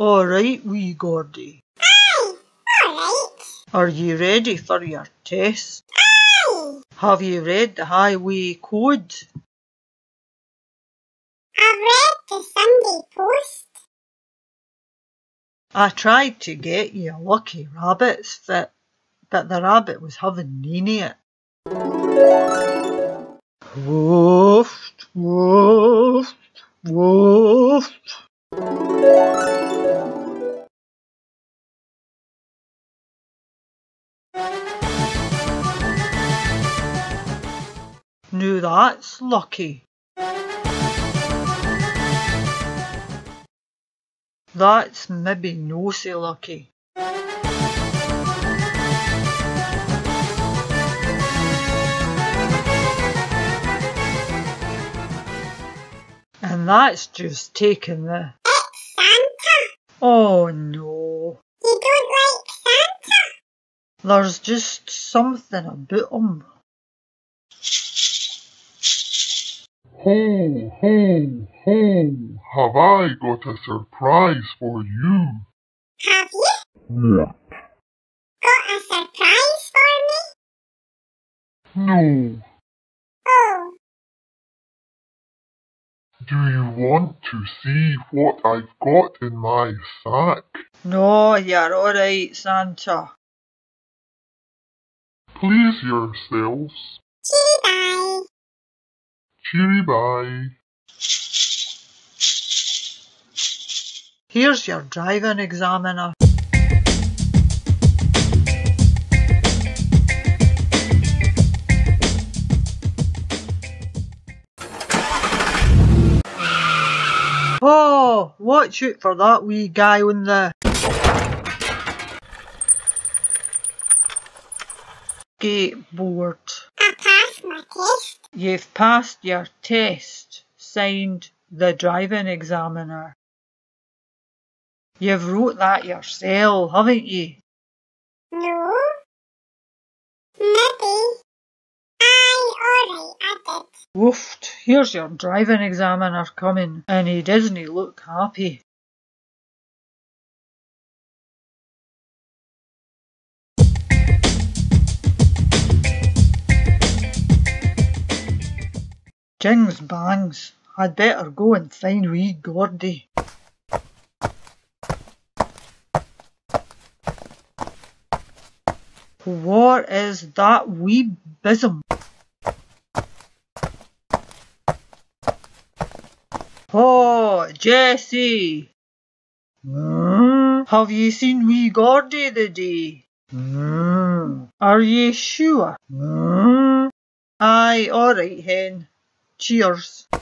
All right, wee Gordy. Aye, all right. Are you ready for your test? Aye, Have you read the highway code? I've read the Sunday Post. I tried to get you a lucky rabbit's fit, but the rabbit was having none of it. Woof, woof, woof. Now that's lucky. That's maybe no so lucky. And that's just taking the. It's Santa. Oh no. You don't like Santa? There's just something about him. Ho, ho, ho, have I got a surprise for you? Have you What? got a surprise for me? No. Do you want to see what I've got in my sack? No, you're alright, Santa. Please yourselves. cheery bye. Cheery bye. Here's your driving examiner. Oh, watch out for that wee guy on the skateboard. I passed my test. You've passed your test, signed the driving examiner. You've wrote that yourself, haven't you? No. Maybe. Aye, alright, I did. Woofed, here's your driving examiner coming, and he doesn't look happy. Jings bangs, I'd better go and find wee Gordy. What is that wee bism? Oh, Jessie! Hmm? Have ye seen wee Gordy the day? Hmm. Are ye sure? Hmm. Aye, alright hen. Cheers.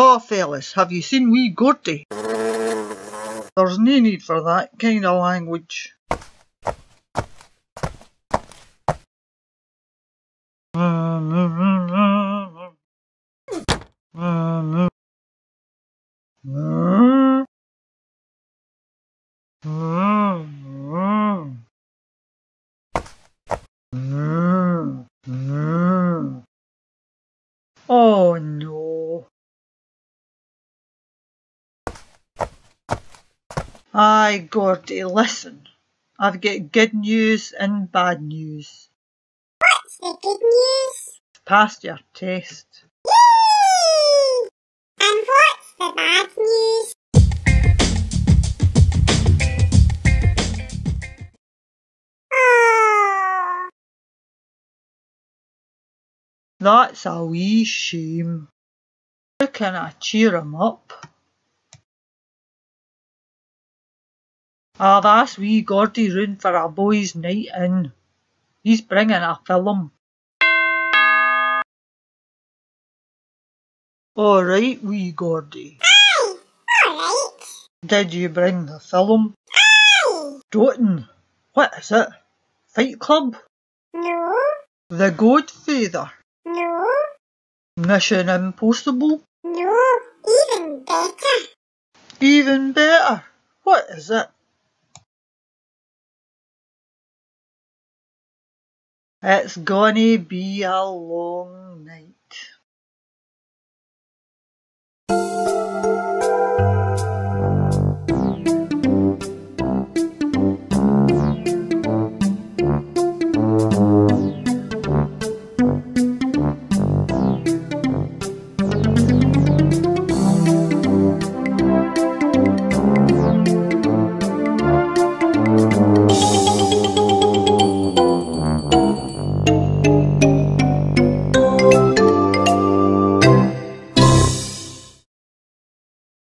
Oh, fellas, have you seen wee Gordy? There's no need for that kind of language. Oh no. Aye, Gordy, listen. I've got good news and bad news. The good news? Passed your test. Yay! And what's the bad news? Oh, That's a wee shame. How can I cheer him up? Ah, I've asked wee Gordy round for a boys' night in. He's bringing a film. Alright, wee Gordy. Oh, aye, alright. Did you bring the film? Aye. Doten. What is it? Fight Club? No, The Godfather? no, Mission Impossible? no, even better. Even better. What is it? It's gonna be a long night.